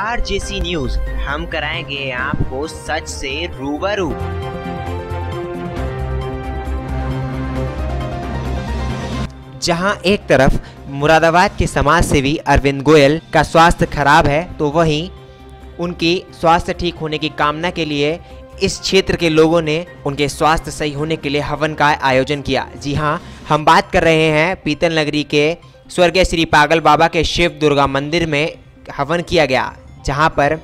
R news, हम कराएँगे आपको सच से रूबरू। जहाँ एक तरफ़ मुरादाबाद के समाज सेवी अरविंद गोयल का स्वास्थ्य खराब है तो वहीं उनकी स्वास्थ्य ठीक होने की कामना के लिए इस क्षेत्र के लोगों ने उनके स्वास्थ्य सही होने के लिए हवन का आयोजन किया। जी हाँ हम बात कर रहे हैं पीतल नगरी के स्वर्गीय श्री पागल बाबा के शिव दुर्गा मंदिर में हवन किया गया। जहाँ पर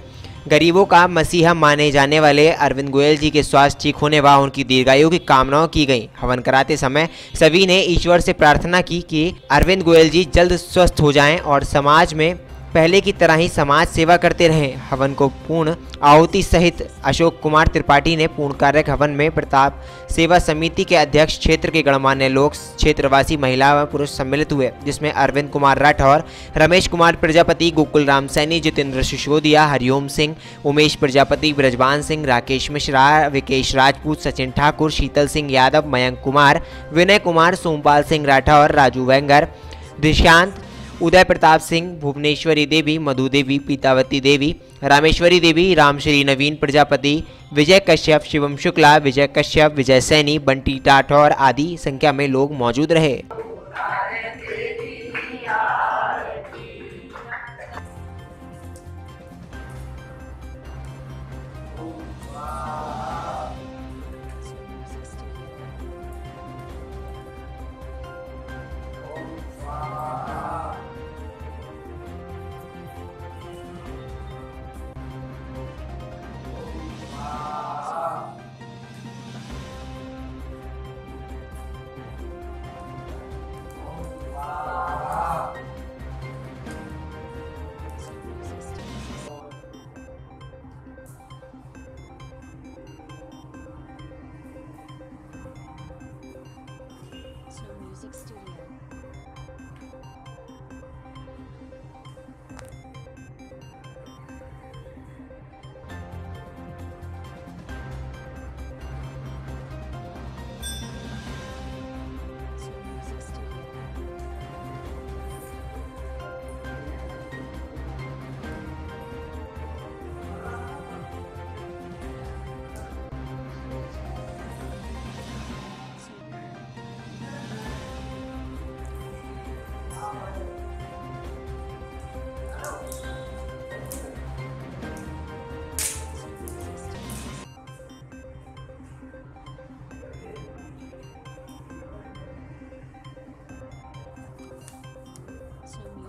गरीबों का मसीहा माने जाने वाले अरविंद गोयल जी के स्वास्थ्य ठीक होने व उनकी दीर्घायु की कामनाओं की गई। हवन कराते समय सभी ने ईश्वर से प्रार्थना की कि अरविंद गोयल जी जल्द स्वस्थ हो जाएँ और समाज में पहले की तरह ही समाज सेवा करते रहे। हवन को पूर्ण आहुति सहित अशोक कुमार त्रिपाठी ने पूर्ण कार्य हवन में प्रताप सेवा समिति के अध्यक्ष क्षेत्र के गणमान्य लोग क्षेत्रवासी, महिला व पुरुष सम्मिलित हुए, जिसमें अरविंद कुमार राठौर, रमेश कुमार प्रजापति, गोकुल राम सैनी, जितेंद्र सिसोदिया, हरिओम सिंह, उमेश प्रजापति, ब्रजवान सिंह, राकेश मिश्रा, विकेश राजपूत, सचिन ठाकुर, शीतल सिंह यादव, मयंक कुमार, विनय कुमार, सोमपाल सिंह राठौर, राजू वेंगर, दिशांत उदय प्रताप सिंह, भुवनेश्वरी देवी मधु देवी पीतावती देवी, रामेश्वरी देवी, रामश्री नवीन प्रजापति, विजय कश्यप, शिवम शुक्ला, विजय कश्यप, विजय सैनी, बंटी राठौर आदि संख्या में लोग मौजूद रहे।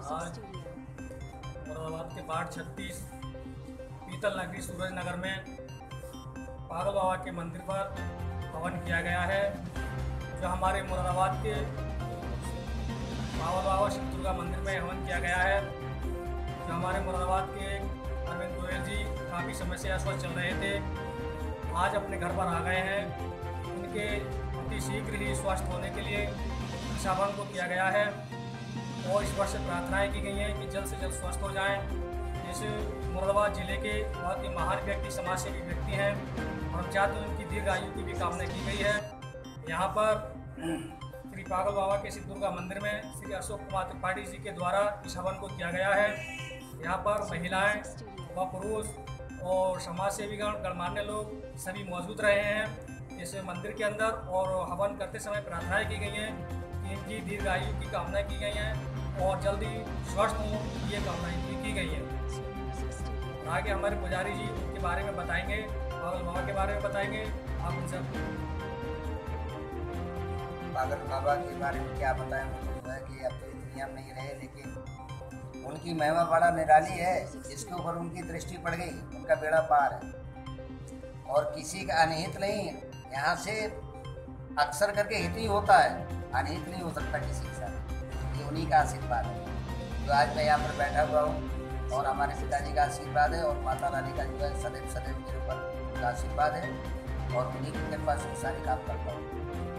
आज मुरादाबाद के बाट छत्तीस, पीतल नगरी सूरज नगर में पागल बाबा के मंदिर पर हवन किया गया है, जो हमारे मुरादाबाद के पागल बाबा शिव दुर्गा मंदिर में हवन किया गया है, जो हमारे मुरादाबाद के अरविंद गोयल जी काफ़ी समय से अस्वस्थ चल रहे थे, आज अपने घर पर आ गए हैं। उनके अति शीघ्र ही स्वस्थ होने के लिए इस को किया गया है। और ईश्वर से प्रार्थनाएँ की गई हैं कि जल्द से जल्द स्वस्थ हो जाएँ। इस मुरादाबाद ज़िले के बहुत ही महान व्यक्ति समाज सेवी व्यक्ति हैं और हम चाहते हैं उनकी दीर्घ आयु की भी कामना की गई है। यहाँ पर श्री पागल बाबा के सिद्ध दुर्गा मंदिर में श्री अशोक कुमार त्रिपाठी जी के द्वारा इस हवन को किया गया है। यहाँ पर महिलाएँ व पुरुष और समाज सेवीगण गणमान्य लोग सभी मौजूद रहे हैं। इस मंदिर के अंदर और हवन करते समय प्रार्थनाएँ की गई हैं इनकी दीर्घ आयु की कामना की गई हैं। और जल्दी स्वस्थ हों ये कामनाएँ की, की गई हैं। आगे हमारे पुजारी जी उनके बारे में बताएँगे पागल बाबा के बारे में बताएँगे आप उनसे पागल बाबा के बारे में क्या बताएँ वो तो है कि अब तो दुनिया में नहीं रहे लेकिन उनकी महिमा बड़ा निराली है जिसके ऊपर उनकी दृष्टि पड़ गई उनका बेड़ा पार है। और किसी का अनहित नहीं यहाँ से अक्सर करके हित ही होता है अनहित नहीं हो सकता किसी के साथ। ये उन्हीं का आशीर्वाद है। तो आज मैं यहाँ पर बैठा हुआ हूँ और हमारे पिताजी का आशीर्वाद है और माता रानी का जो है सदैव सदैव मेरे ऊपर उनका आशीर्वाद है और उन्हीं के कृपा से सारे काम करता हूँ।